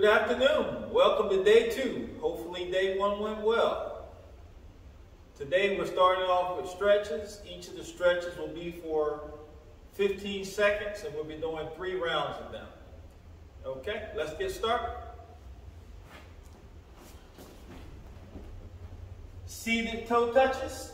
Good afternoon. Welcome to day two. Hopefully day one went well. Today we're starting off with stretches. Each of the stretches will be for 15 seconds and we'll be doing three rounds of them. Okay, let's get started. Seated toe touches.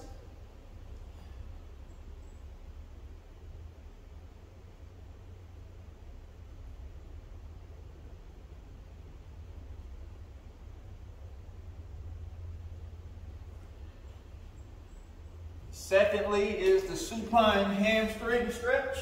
Secondly is the supine hamstring stretch.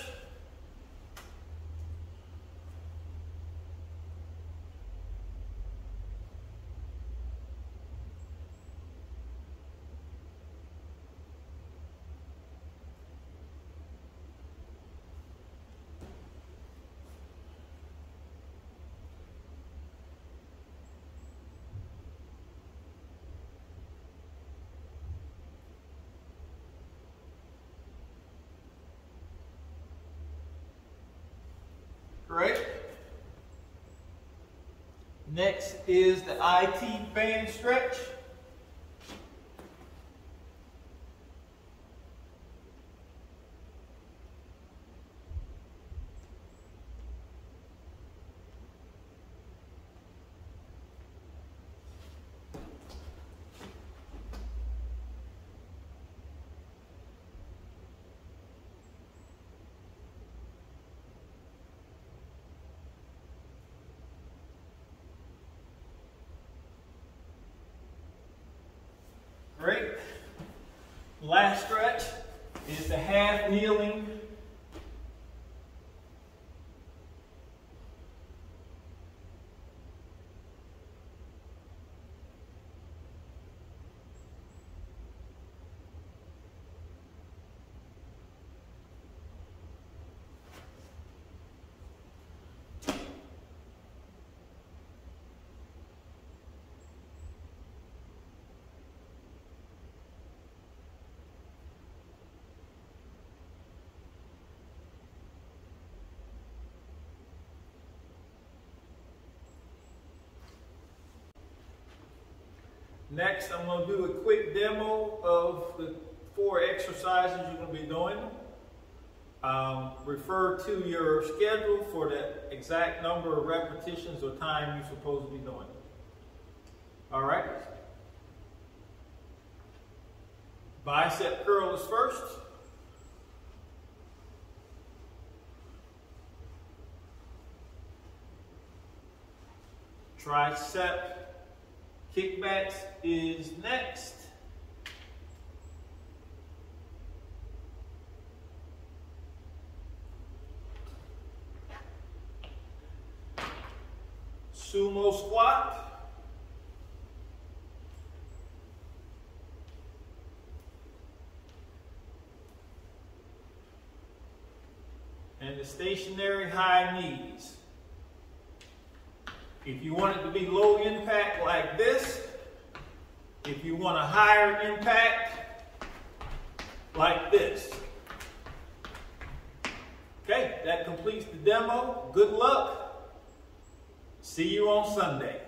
Great. Next is the IT band stretch. Great. Last stretch is the half kneeling Next, I'm going to do a quick demo of the four exercises you're going to be doing. Um, refer to your schedule for the exact number of repetitions or time you're supposed to be doing. All right? Bicep curl is first. Tricep Kickbacks is next. Sumo squat. And the stationary high knees. If you want it to be low impact like this, if you want a higher impact like this. Okay, that completes the demo. Good luck. See you on Sunday.